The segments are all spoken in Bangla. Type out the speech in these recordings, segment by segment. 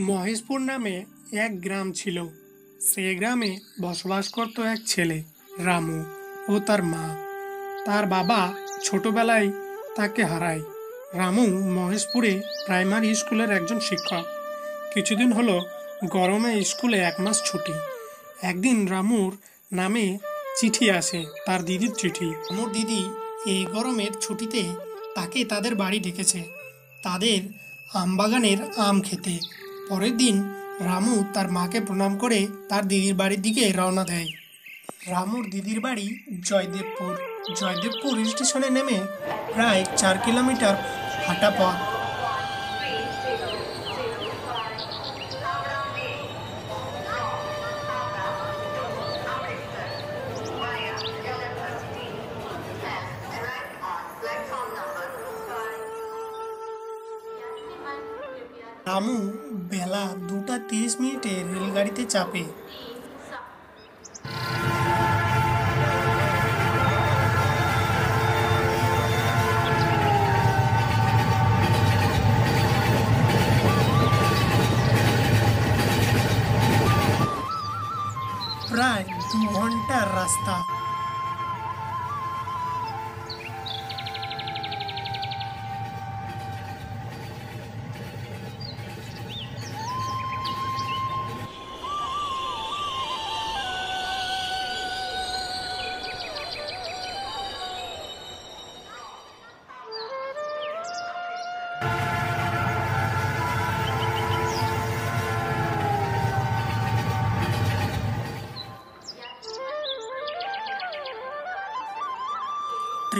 মহেশপুর নামে এক গ্রাম ছিল। সে গ্রামে বসবাস করত এক ছেলে, রামু, ও তার মা। তার বাবা ছোটবেলায় তাকে হারায়। রামু মহেশপুরে প্রাইমারি স্কুলের একজন শিক্ষক। কিছুদিন হলো গরমে স্কুলে এক মাস ছুটি। একদিন রামুর নামে চিঠি আসে, তার দিদির চিঠি। রামুর দিদি এই গরমের ছুটিতে তাকে তাদের বাড়ি ডেকেছে। তাদের আমবাগানের আম খেতে। পরের দিন রামু তার মাকে প্রণাম করে তার দিদির বাড়ির দিকে রওনা দেয়। রামুর দিদির বাড়ি জয়দেবপুর। জয়দেবপুর স্টেশনে নেমে প্রায় চার কিলোমিটার হাঁটা পথ। রামু বেলা দুটা তিরিশ মিনিটে রেলগাড়িতে চাপে। প্রায় দু ঘণ্টার রাস্তা।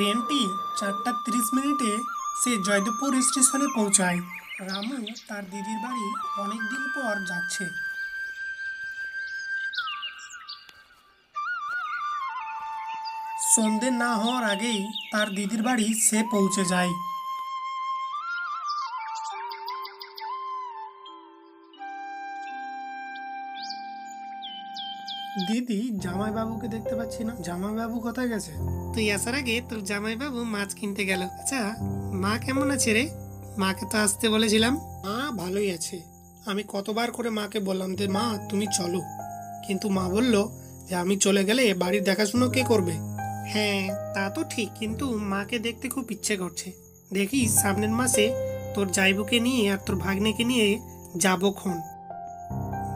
ট্রেনটি চারটা তিরিশ মিনিটে সে জয়দেবপুর স্টেশনে পৌঁছায়। রামু তার দিদির বাড়ি অনেক দিন পর যাচ্ছে। সন্ধে না হওয়ার আগেই তার দিদির বাড়ি সে পৌঁছে যায়। দিদি জামাইবাবুকে দেখতে পাচ্ছি না। জামাইবাবু কোথায় গেছে? তুই আসার আগে তোর জামাইবাবু মাছ কিনতে গেল। আচ্ছা মা কেমন আছে রে? মাকে তো আসতে বলেছিলাম। মা ভালোই আছে। আমি কতবার করে মাকে বললাম যে মা তুমি চলো। কিন্তু মা বলল যে আমি চলে গেলে বাড়ির দেখাশুনো কে করবে? হ্যাঁ তা তো ঠিক কিন্তু মাকে দেখতে খুব ইচ্ছে করছে। দেখি সামনের মাসে তোর জাইবুকে নিয়ে আর তোর ভাগ্নেকে নিয়ে যাব খন।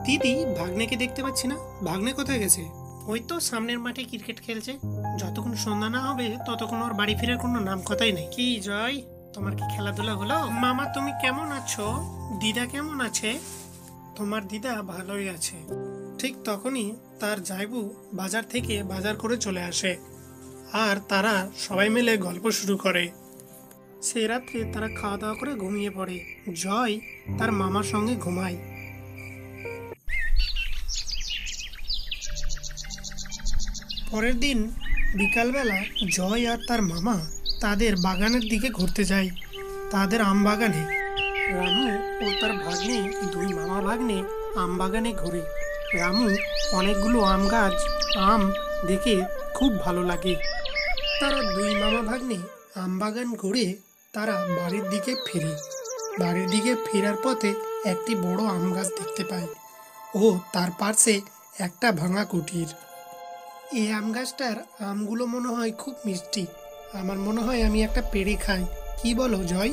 দিদি ভাগ্নেকে দেখতে পাচ্ছি না। ভাগ্নে কোথায় গেছে? ওই তো সামনের মাঠে ক্রিকেট খেলছে। যতক্ষণ সন্ধ্যা না হবে, ততক্ষণ ওর বাড়ি ফেরার কোনো নাম কথাই নেই। কি জয়, তোমার কি খেলাধুলা হলো? মামা, তুমি কেমন আছো? দিদা কেমন আছে? তোমার দিদা ভালোই আছে। ঠিক তখনই তার জাইবু বাজার থেকে বাজার করে চলে আসে। আর তারা সবাই মিলে গল্প শুরু করে। সেই রাত্রে তারা খাওয়া দাওয়া করে ঘুমিয়ে পড়ে। জয় তার মামার সঙ্গে ঘুমায়। পরের দিন বিকালবেলা জয় আর তার মামা তাদের বাগানের দিকে ঘুরতে যায়। তাদের আম বাগানে। রামু ও তার ভাগ্নে, দুই মামা ভাগ্নে আম বাগানে ঘুরে। রামু অনেকগুলো আম গাছ, আম দেখে খুব ভালো লাগে। তারা দুই মামা ভাগ্নে আম বাগান ঘুরে তারা বাড়ির দিকে ফিরে। বাড়ির দিকে ফেরার পথে একটি বড় আম গাছ দেখতে পায় ও তার পাশে একটা ভাঙা কুটির। এই আম গাছটার আমগুলো মনে হয় খুব মিষ্টি। আমার মনে হয় আমি একটা পেড়ে খাই। কি বলো, জয়?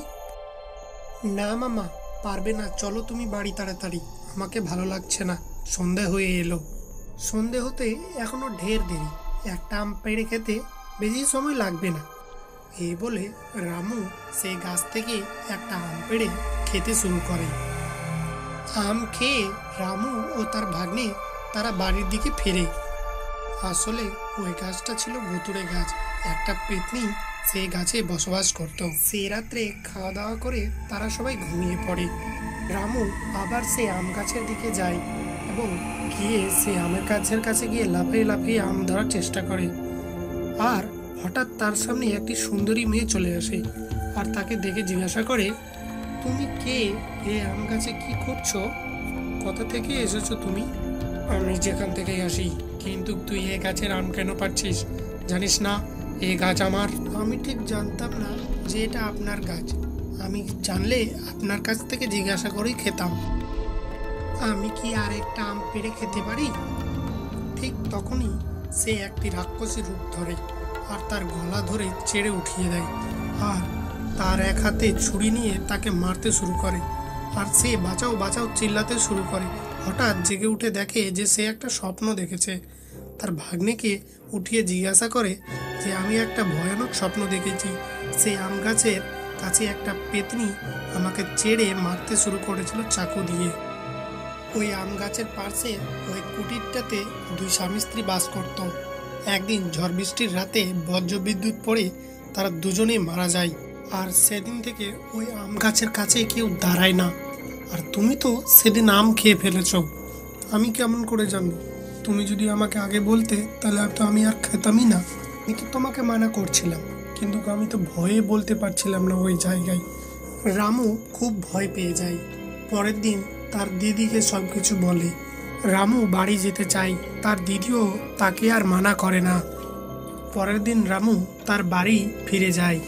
না মামা, পারবে না। চলো তুমি বাড়ি তাড়াতাড়ি। আমাকে ভালো লাগছে না। সন্ধে হয়ে এলো। সন্ধে হতে এখনও ঢের দেরি। একটা আম পেড়ে খেতে বেশি সময় লাগবে না। এই বলে রামু সেই গাছ থেকে একটা আম পেড়ে খেতে শুরু করে। আম খেয়ে রামু ও তার ভাগ্নে তারা বাড়ির দিকে ফেরে। আসলে ওই গাছটা ছিল ভুতুড়ে গাছ। একটা পেতনি সেই গাছে বসবাস করত। সে রাত্রে খাওয়া দাওয়া করে তারা সবাই ঘুমিয়ে পড়ে। রামু আবার সে আম গাছের দিকে যায় এবং গিয়ে সে আমের গাছের কাছে গিয়ে লাফিয়ে লাফিয়ে আম ধরার চেষ্টা করে। আর হঠাৎ তার সামনে একটি সুন্দরী মেয়ে চলে আসে আর তাকে দেখে জিজ্ঞাসা করে, তুমি কে? এ আম গাছে কি করছ? কোথা থেকে এসেছ তুমি? আমি যেখান থেকে আসি। কিন্তু তুই এ গাছের আম কেন পাচ্ছিস জানিস না, এ গাছ আমার। আমি ঠিক জানতাম না যে এটা আপনার গাছ। আমি জানলে আপনার কাছ থেকে জিজ্ঞাসা করেই খেতাম। আমি কি আর একটা আম পেড়ে খেতে পারি? ঠিক তখনই সে একটি রাক্ষসী রূপ ধরে আর তার গলা ধরে চেড়ে উঠিয়ে দেয়। আর তার এক হাতে ছুরি নিয়ে তাকে মারতে শুরু করে। আর সে বাঁচাও বাঁচাও চিল্লাতে শুরু করে। হঠাৎ জেগে উঠে দেখে যে সে একটা স্বপ্ন দেখেছে। তার ভাগ্নেকে উঠিয়ে জিজ্ঞাসা করে যে, আমি একটা ভয়ানক স্বপ্ন দেখেছি। সেই আম গাছের কাছে একটা পেতনি আমাকে চেড়ে মারতে শুরু করেছিল চাকু দিয়ে। ওই আম গাছের পাশে ওই কুটিরটাতে দুই স্বামী স্ত্রী বাস করত। একদিন ঝড় বৃষ্টির রাতে বজ্রবিদ্যুৎ পড়ে তারা দুজনেই মারা যায়। আর সেদিন থেকে ওই আম গাছের কাছে কেউ দাঁড়ায় না। আর তুমি তো সেদিন আম খেয়ে ফেলেছ। আমি কেমন করে জানব? তুমি যদি আমাকে আগে বলতে, তাহলে তো আমি আর খেতামই না। আমি তো তোমাকে মানা করছিলাম, কিন্তু আমি তো ভয়ে বলতে পারছিলাম না ওই জায়গায়। রামু খুব ভয় পেয়ে যায়। পরের দিন তার দিদিকে সব কিছু বলে। রামু বাড়ি যেতে চায়, তার দিদিও তাকে আর মানা করে না। পরের দিন রামু তার বাড়ি ফিরে যায়।